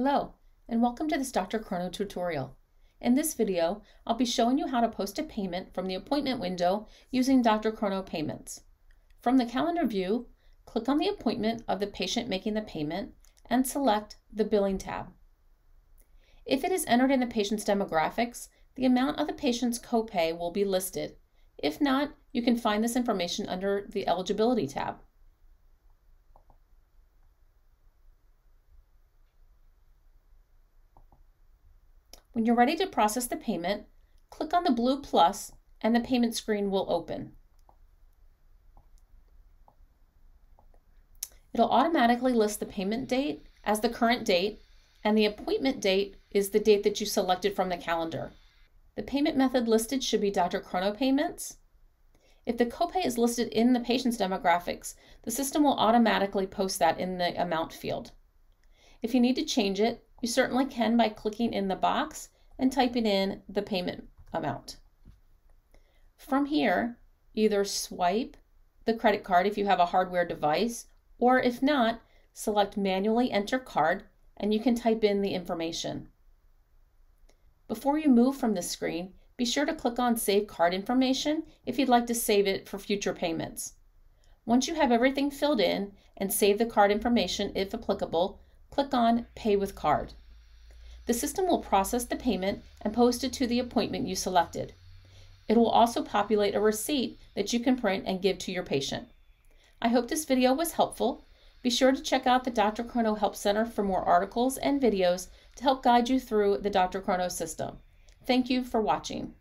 Hello, and welcome to this DrChrono tutorial. In this video, I'll be showing you how to post a payment from the appointment window using DrChrono Payments. From the calendar view, click on the appointment of the patient making the payment and select the Billing tab. If it is entered in the patient's demographics, the amount of the patient's copay will be listed. If not, you can find this information under the Eligibility tab. When you're ready to process the payment, click on the blue plus and the payment screen will open. It'll automatically list the payment date as the current date and the appointment date is the date that you selected from the calendar. The payment method listed should be DrChrono Payments. If the copay is listed in the patient's demographics, the system will automatically post that in the amount field. If you need to change it, you certainly can by clicking in the box and typing in the payment amount. From here, either swipe the credit card if you have a hardware device, or if not, select manually enter card and you can type in the information. Before you move from this screen, be sure to click on Save Card Information if you'd like to save it for future payments. Once you have everything filled in and save the card information if applicable, click on Pay with Card. The system will process the payment and post it to the appointment you selected. It will also populate a receipt that you can print and give to your patient. I hope this video was helpful. Be sure to check out the DrChrono Help Center for more articles and videos to help guide you through the DrChrono system. Thank you for watching.